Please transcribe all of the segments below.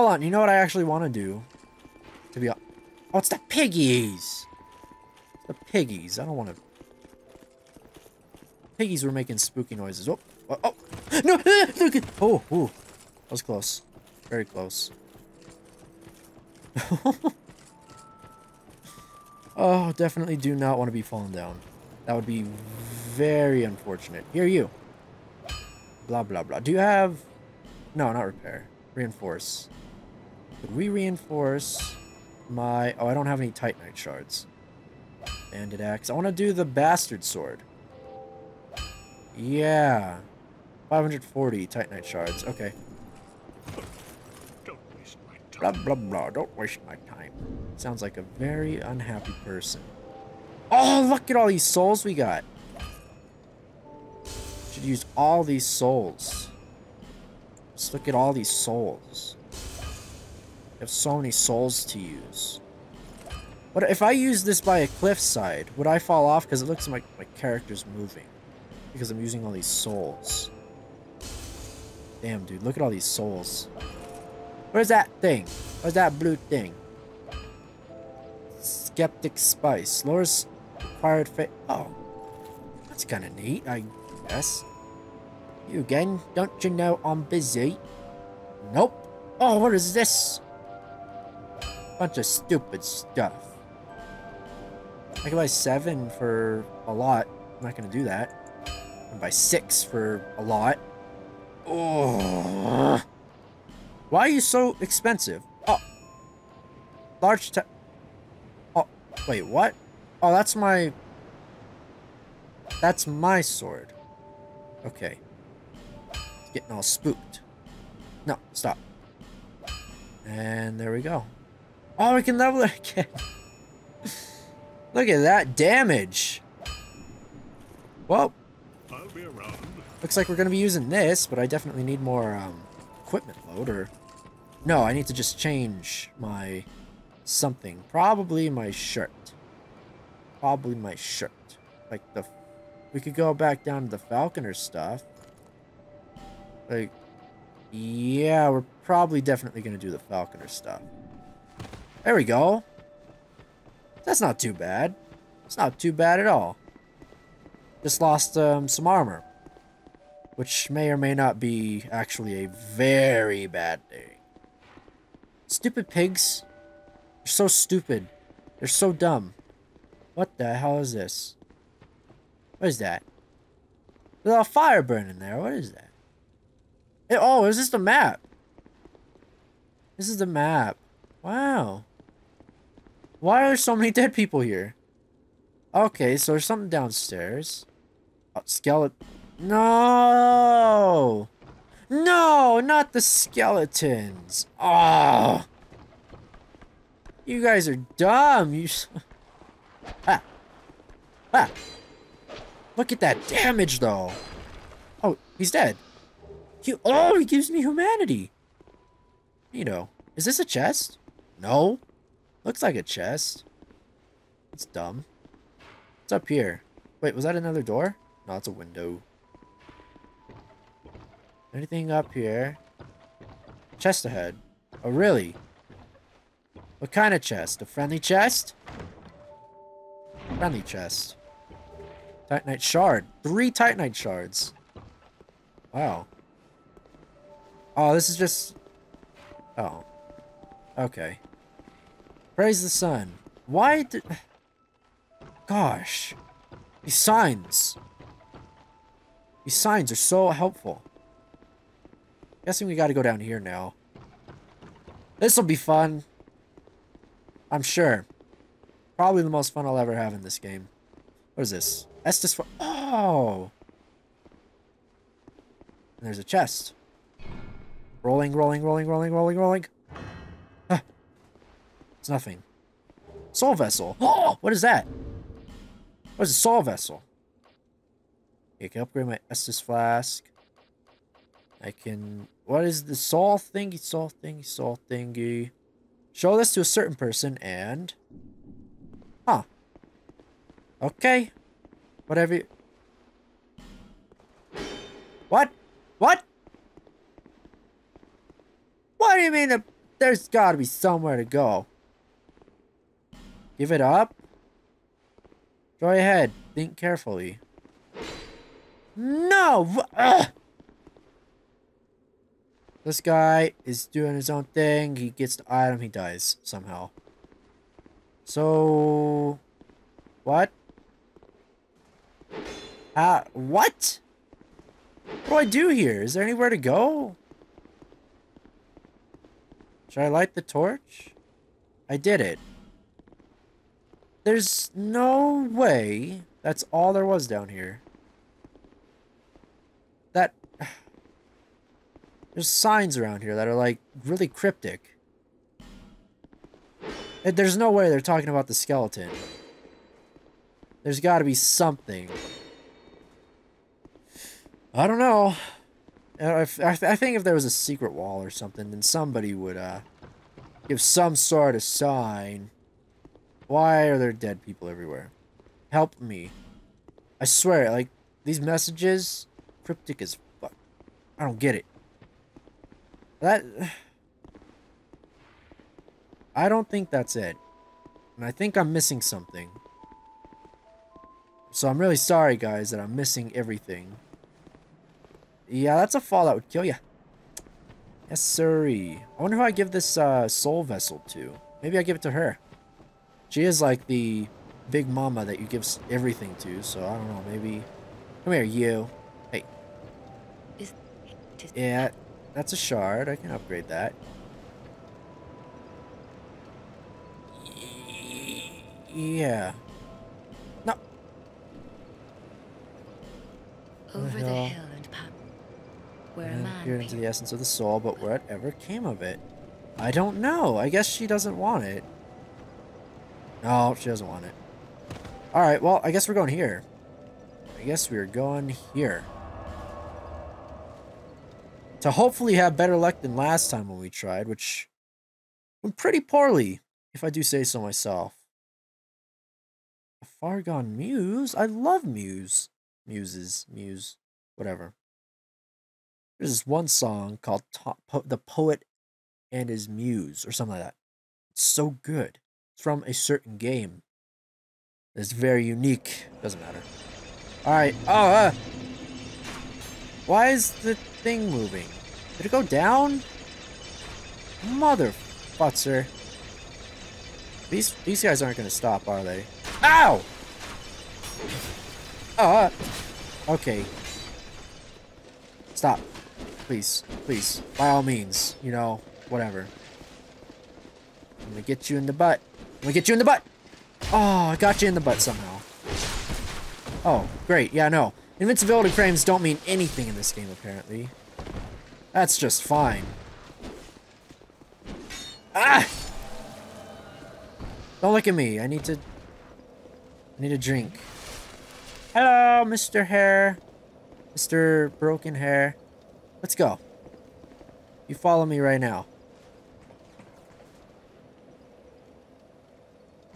Hold on, you know what I actually want to do? To be... Oh, it's the piggies! The piggies. I don't want to... Piggies were making spooky noises. Oh, oh, oh. no! Ah, look at... Oh, oh. That was close. Very close. oh, definitely do not want to be falling down. That would be very unfortunate. Here, you. Blah, blah, blah. Do you have... No, not repair. Reinforce. Could we reinforce my... Oh, I don't have any Titanite shards. Bandit axe. I want to do the bastard sword. Yeah. 540 Titanite shards. Okay. Blah, blah, blah. Don't waste my time. Sounds like a very unhappy person. Oh, look at all these souls we got. Should use all these souls. Just look at all these souls. Have so many souls to use. But if I use this by a cliffside, would I fall off? Because it looks like my character's moving. Because I'm using all these souls. Damn, dude. Look at all these souls. Where's that thing? Where's that blue thing? Skeptic Spice. Lowers required fate. Oh. That's kind of neat, I guess. You again? Don't you know I'm busy? Nope. Oh, what is this? Bunch of stupid stuff. I can buy seven for a lot. I'm not gonna do that. I can buy six for a lot. Oh. Why are you so expensive? Oh. Large Oh, wait, what? Oh, that's my... That's my sword. Okay. It's getting all spooked. No, stop. And there we go. Oh, we can level it again. Look at that damage. Well, looks like we're going to be using this, but I definitely need more um, equipment load, or... No, I need to just change my something. Probably my shirt. Probably my shirt. Like the... We could go back down to the Falconer stuff. Like... Yeah, we're probably definitely going to do the Falconer stuff. There we go. That's not too bad. It's not too bad at all. Just lost um, some armor. Which may or may not be actually a very bad thing. Stupid pigs. They're so stupid. They're so dumb. What the hell is this? What is that? There's a fire burning there. What is that? Hey, oh, is this the map? This is the map. Wow. Why are so many dead people here? Okay, so there's something downstairs. Oh, skeleton. No! No, not the skeletons. Oh! You guys are dumb. You. ah. Ah. Look at that damage, though. Oh, he's dead. He oh, he gives me humanity. You know, is this a chest? No. Looks like a chest. It's dumb. What's up here? Wait, was that another door? No, it's a window. Anything up here? Chest ahead. Oh, really? What kind of chest? A friendly chest? Friendly chest. Titanite shard. Three Titanite shards. Wow. Oh, this is just... Oh. Okay. Praise the sun. Why did... Gosh. These signs. These signs are so helpful. Guessing we gotta go down here now. This'll be fun. I'm sure. Probably the most fun I'll ever have in this game. What is this? Estus... For- Oh! And there's a chest. Rolling, rolling, rolling, rolling, rolling, rolling. It's nothing. Soul vessel. Oh, what is that? What is a soul vessel? I can upgrade my Estus flask. I can... What is the soul thingy? Soul thingy, soul thingy. Show this to a certain person and... Huh. Okay. Whatever. What? What? What do you mean the There's gotta be somewhere to go. Give it up? Go ahead. Think carefully. No! Ugh! This guy is doing his own thing. He gets the item. He dies somehow. So... What? Uh, what? What do I do here? Is there anywhere to go? Should I light the torch? I did it. There's no way that's all there was down here. That... There's signs around here that are, like, really cryptic. There's no way they're talking about the skeleton. There's got to be something. I don't know. I, I think if there was a secret wall or something, then somebody would uh, give some sort of sign. Why are there dead people everywhere? Help me. I swear, like, these messages, cryptic as fuck. I don't get it. That... I don't think that's it. And I think I'm missing something. So I'm really sorry, guys, that I'm missing everything. Yeah, that's a fall that would kill ya. Yes, sirree. I wonder who I give this uh, soul vessel to. Maybe I give it to her. She is like the big mama that you give everything to, so I don't know, maybe... Come here, you. Hey. Is, yeah, that's a shard. I can upgrade that. Yeah. No. Over the hill and pop. Where a man peered into the essence of the soul, but whatever came of it? I don't know. I guess she doesn't want it. No, she doesn't want it. Alright, well, I guess we're going here. I guess we're going here. To hopefully have better luck than last time when we tried, which went pretty poorly, if I do say so myself. A far gone muse? I love muse. Muses, muse, whatever. There's this one song called po The Poet and His Muse, or something like that. It's so good from a certain game. It's very unique. Doesn't matter. Alright. Oh, uh. Why is the thing moving? Did it go down? Mother futzer. These these guys aren't gonna stop, are they? Ow! Oh, uh. Okay. Stop. Please. Please. By all means. You know, whatever. I'm gonna get you in the butt. Let me get you in the butt. Oh, I got you in the butt somehow. Oh, great. Yeah, no. Invincibility frames don't mean anything in this game, apparently. That's just fine. Ah! Don't look at me. I need to... I need a drink. Hello, Mr. Hair. Mr. Broken Hair. Let's go. You follow me right now.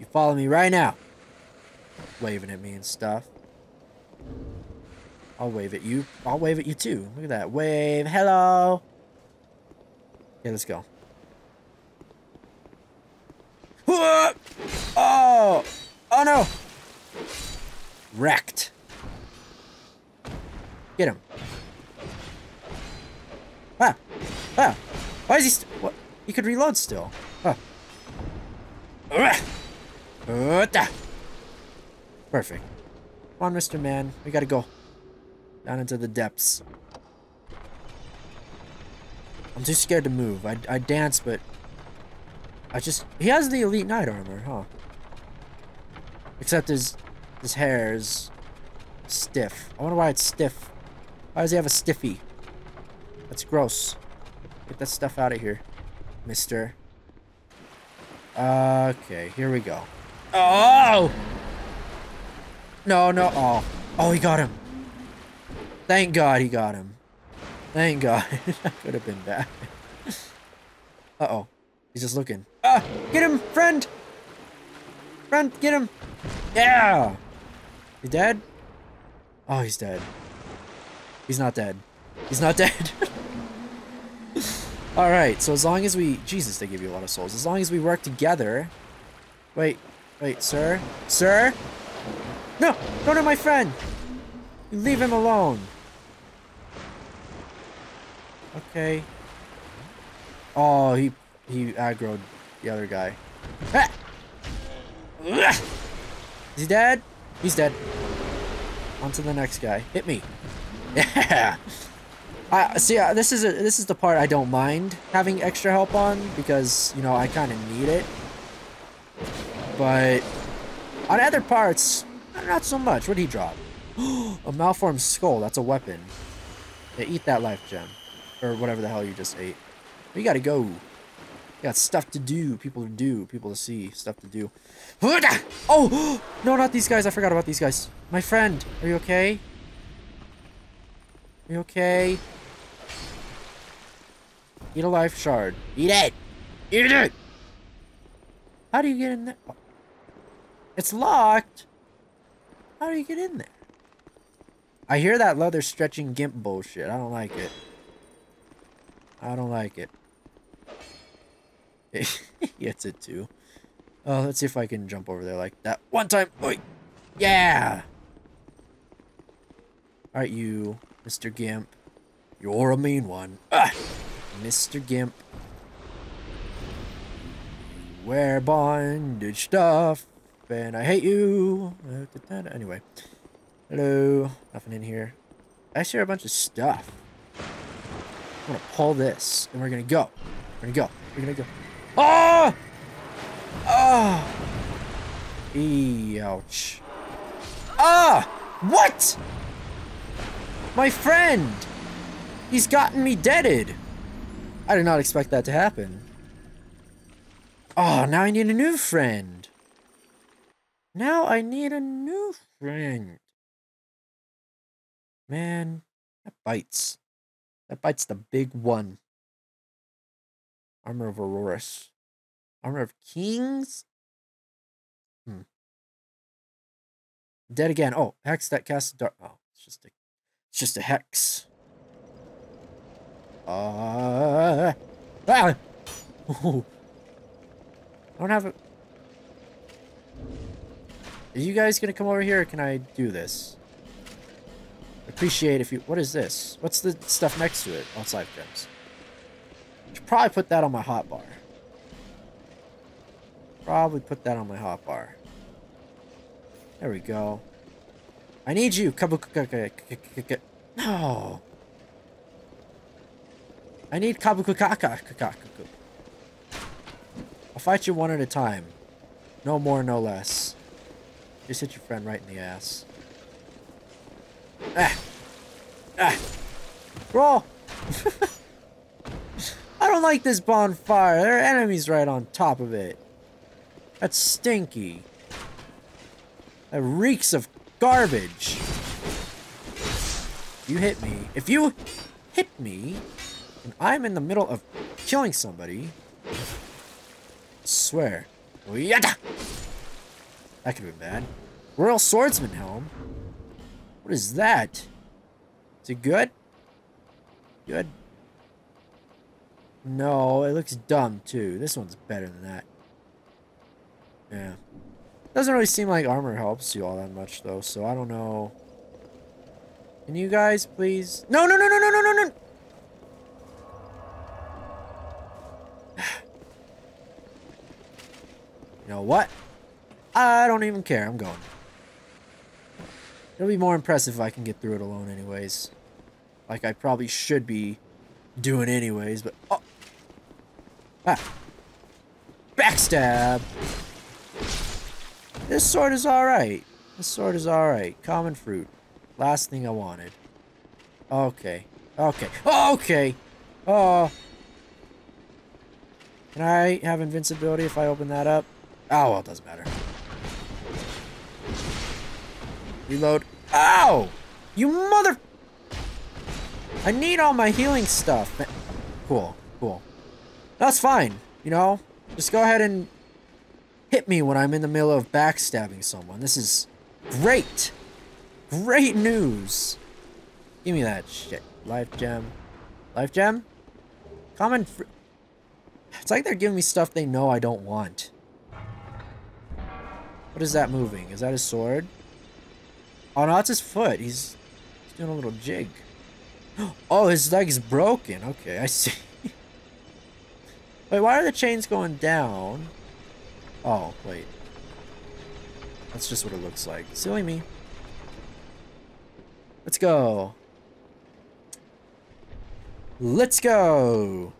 You follow me right now. Waving at me and stuff. I'll wave at you. I'll wave at you too. Look at that. Wave. Hello. Okay, let's go. Oh! Oh no! Wrecked. Get him. Ah! Ah! Why is he What? He could reload still. Ah. Perfect. Come on, Mr. Man. We gotta go. Down into the depths. I'm too scared to move. I, I dance, but... I just... He has the Elite Knight armor, huh? Except his, his hair is stiff. I wonder why it's stiff. Why does he have a stiffy? That's gross. Get that stuff out of here, mister. Okay, here we go. Oh! No, no. Oh. Oh, he got him. Thank God he got him. Thank God. that could have been bad. Uh-oh. He's just looking. Ah! Get him, friend! Friend, get him! Yeah! He dead? Oh, he's dead. He's not dead. He's not dead. Alright, so as long as we... Jesus, they give you a lot of souls. As long as we work together... Wait, wait, sir? Sir? No! Don't hurt my friend! Leave him alone. Okay. Oh, he he aggroed the other guy. Ah! Is he dead? He's dead. On to the next guy. Hit me. Yeah. I see. Uh, this is a, this is the part I don't mind having extra help on because you know I kind of need it. But on other parts, not so much. What did he drop? a malformed skull. That's a weapon. Yeah, eat that life gem. Or whatever the hell you just ate. We gotta go. We got stuff to do, people to do, people to see, stuff to do. Oh! No, not these guys. I forgot about these guys. My friend, are you okay? Are you okay? Eat a life shard. Eat it! Eat it! How do you get in there? It's locked. How do you get in there? I hear that leather stretching gimp bullshit. I don't like it. I don't like it. Gets it too. Oh, let's see if I can jump over there like that one time. Oi! Yeah! Alright, you, Mr. Gimp. You're a mean one. Ah! Mr. Gimp. Wear bondage stuff, and I hate you. Uh, anyway. Hello. Nothing in here. I see a bunch of stuff. I'm gonna pull this, and we're gonna go. We're gonna go. We're gonna go. Ah! Ah! Oh! Oh! E ouch. Ah! What? My friend! He's gotten me deaded. I did not expect that to happen. Oh, now I need a new friend. Now I need a new friend. Man, that bites. That bites the big one. Armor of Aurorus. Armor of Kings? Hmm. Dead again. Oh, hex that casts dark. Oh, it's just a, it's just a hex. Uh, ah! I don't have a... Are you guys gonna come over here, can I do this? Appreciate if you... What is this? What's the stuff next to it? Oh, it's life gems. Should probably put that on my hotbar. Probably put that on my hotbar. There we go. I need you. No. I need Kabukukaka. I'll fight you one at a time. No more, no less. Just hit your friend right in the ass. Ah! Ah! Roll! I don't like this bonfire. There are enemies right on top of it. That's stinky. That reeks of garbage. You hit me. If you hit me, and I'm in the middle of killing somebody, I swear. That could been bad. Royal Swordsman Helm? What is that? Is it good? Good. No, it looks dumb too. This one's better than that. Yeah. Doesn't really seem like armor helps you all that much though, so I don't know. Can you guys please? No, no, no, no, no, no, no, no! You know what? I don't even care. I'm going. It'll be more impressive if I can get through it alone anyways. Like I probably should be doing anyways, but... Oh! Ah! Backstab! This sword is alright. This sword is alright. Common fruit. Last thing I wanted. Okay. Okay. Okay! Oh! Can I have invincibility if I open that up? Oh, well, it doesn't matter. Reload. Ow! You mother... I need all my healing stuff. Cool, cool. That's fine, you know? Just go ahead and hit me when I'm in the middle of backstabbing someone. This is great. Great news. Give me that shit. Life gem. Life gem? Common It's like they're giving me stuff they know I don't want. What is that moving? Is that a sword? Oh no, that's his foot. He's, he's doing a little jig. Oh, his leg is broken. Okay, I see. wait, why are the chains going down? Oh, wait. That's just what it looks like. Silly me. Let's go. Let's go.